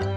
うん。